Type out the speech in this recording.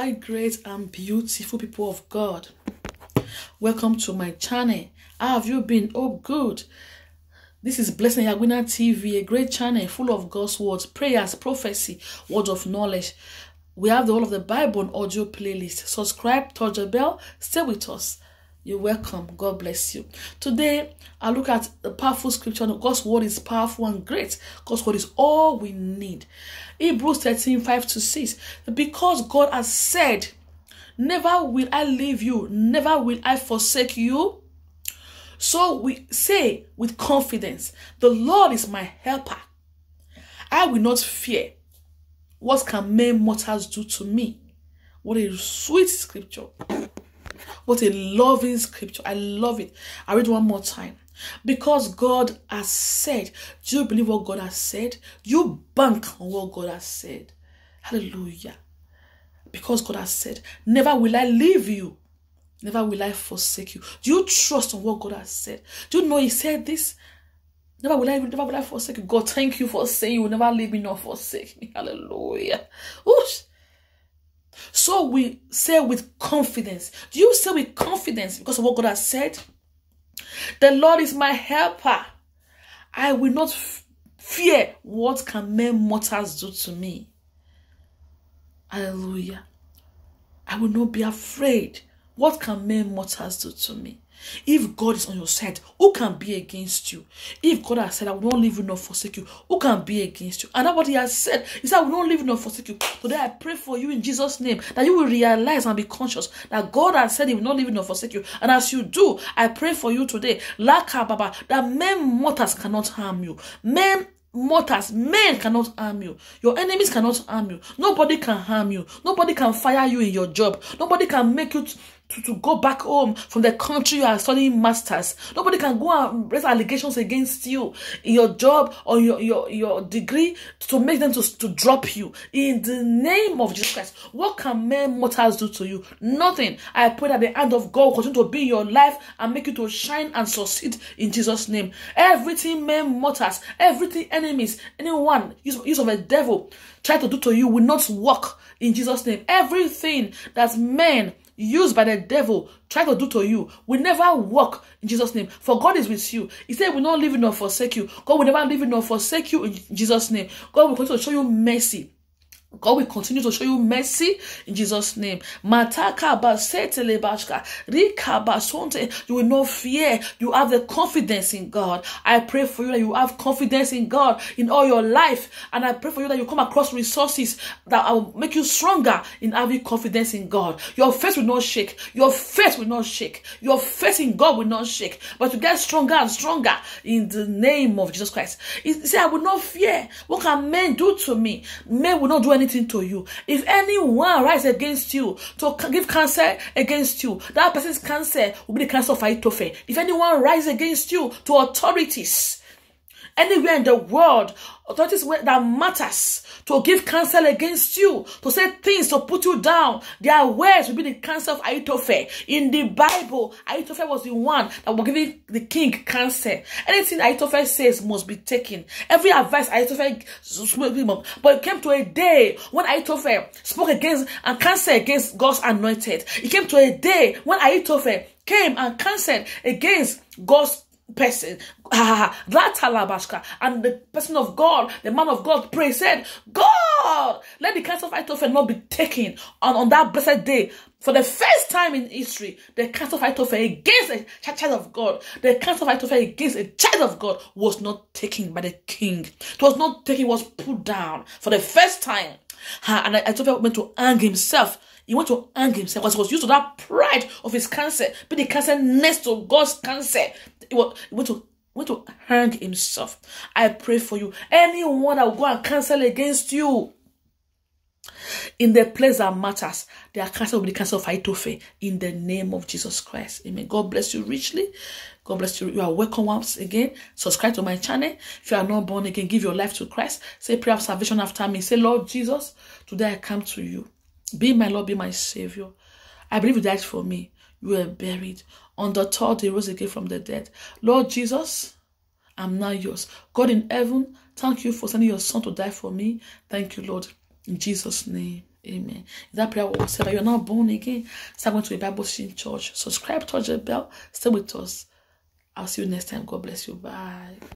Hi, great and beautiful people of God. Welcome to my channel. How have you been? Oh, good. This is Blessing Ehiagwina TV, a great channel full of God's words, prayers, prophecy, words of knowledge. We have the whole of the Bible on audio playlist. Subscribe, touch the bell, stay with us. You're welcome. God bless you. Today, I look at the powerful scripture. God's word is powerful and great. God's word is all we need. Hebrews 13 5 to 6. Because God has said, Never will I leave you, never will I forsake you. So we say with confidence, The Lord is my helper. I will not fear. What can men mortals do to me? What a sweet scripture. What a loving scripture. I love it. I read one more time. Because God has said, do you believe what God has said? Do you bank on what God has said? Hallelujah. Because God has said, never will I leave you. Never will I forsake you. Do you trust on what God has said? Do you know He said this? Never will I, never will I forsake you. God, thank you for saying you will never leave me nor forsake me. Hallelujah. Oosh. So we say with confidence. Do you say with confidence because of what God has said? The Lord is my helper. I will not fear what can men mortals do to me. Hallelujah. I will not be afraid. What can men mortals do to me? If God is on your side, who can be against you? If God has said, I will not leave you nor forsake you, who can be against you? And that's what He has said. He said, I will not leave you nor forsake you. Today I pray for you in Jesus' name that you will realize and be conscious that God has said He will not leave you nor forsake you. And as you do, I pray for you today, Laka Baba, that men mortals cannot harm you. Men mortals men cannot harm you your enemies cannot harm you nobody can harm you nobody can fire you in your job nobody can make you to, to go back home from the country you are studying masters. Nobody can go and raise allegations against you in your job or your, your, your degree to make them to, to drop you. In the name of Jesus Christ, what can men mortals do to you? Nothing. I pray that the hand of God continue to be in your life and make you to shine and succeed in Jesus' name. Everything men mortals, everything enemies, anyone, use, use of a devil, try to do to you will not work in Jesus' name. Everything that men used by the devil try to do to you will never work in Jesus' name. For God is with you. He said, "We will not leave you nor forsake you. God will never leave you nor forsake you in Jesus' name. God will continue to show you mercy. God will continue to show you mercy in Jesus' name. You will not fear. You have the confidence in God. I pray for you that you have confidence in God in all your life. And I pray for you that you come across resources that will make you stronger in having confidence in God. Your faith will not shake. Your faith will not shake. Your faith in God will not shake. But to get stronger and stronger in the name of Jesus Christ. He said, I will not fear. What can men do to me? Men will not do anything anything to you, if anyone rise against you to give cancer against you, that person's cancer will be the cancer of Ahithophel. If anyone rise against you to authorities, anywhere in the world, authorities that matters to give counsel against you, to say things to put you down. Their words will be the counsel of Ahithophel. In the Bible, Ahithophel was the one that was giving the king counsel. Anything Ahithophel says must be taken. Every advice Ahithophel spoke, but it came to a day when Ahithophel spoke against and counsel against God's anointed. It came to a day when Ahithophel came and counseled against God's person. That and the person of God the man of God pray said God let the counsel of Ahithophel not be taken. On, on that blessed day for the first time in history the counsel of Ahithophel against a child of God. The counsel of Ahithophel against a child of God was not taken by the king. It was not taken was put down for the first time. And Ahithophel went to hang himself. He went to hang himself because he was used to that pride of his cancer, but the cancer next to God's cancer. Went to went to hang himself. I pray for you. Anyone that will go and cancel against you in the place that matters, they are cancelled be the cancer of Ahithophel in the name of Jesus Christ. Amen. God bless you richly. God bless you. You are welcome once again. Subscribe to my channel. If you are not born again, give your life to Christ. Say prayer of salvation after me. Say, Lord Jesus, today I come to you. Be my Lord, be my Savior. I believe you died for me. You were buried. On the third day, rose again from the dead. Lord Jesus, I'm now yours. God in heaven, thank you for sending your son to die for me. Thank you, Lord. In Jesus' name, Amen. Is that prayer was said, but you're not born again? Start going to a Bible Teaching Church. Subscribe, touch the bell. Stay with us. I'll see you next time. God bless you. Bye.